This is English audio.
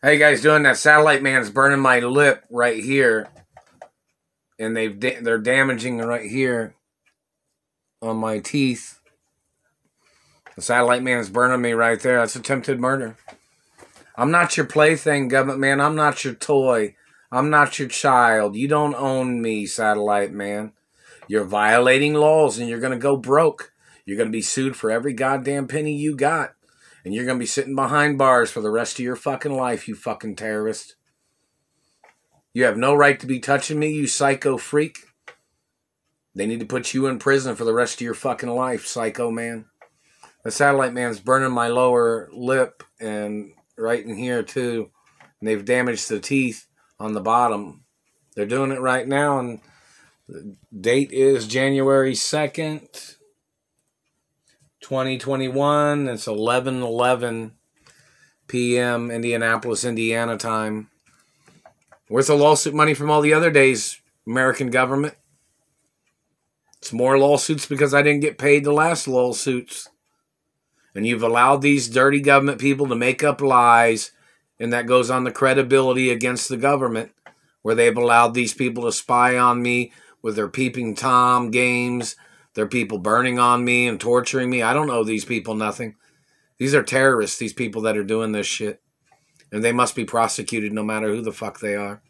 How you guys doing? That satellite man's burning my lip right here, and they've da- they're damaging right here on my teeth. The satellite man's burning me right there. That's attempted murder. I'm not your plaything, government man. I'm not your toy. I'm not your child. You don't own me, satellite man. You're violating laws and you're going to go broke. You're going to be sued for every goddamn penny you got. And you're going to be sitting behind bars for the rest of your fucking life, you fucking terrorist. You have no right to be touching me, you psycho freak. They need to put you in prison for the rest of your fucking life, psycho man. The satellite man's burning my lower lip and right in here too. And they've damaged the teeth on the bottom. They're doing it right now, and the date is January 2nd, 2021. It's 11 11 p.m. Indianapolis, Indiana time. Where's the lawsuit money from all the other days, American government? It's more lawsuits because I didn't get paid the last lawsuits. And you've allowed these dirty government people to make up lies, and that goes on the credibility against the government, where they've allowed these people to spy on me with their peeping Tom games, their people burning on me and torturing me. I don't owe these people nothing. These are terrorists, these people that are doing this shit. And they must be prosecuted no matter who the fuck they are.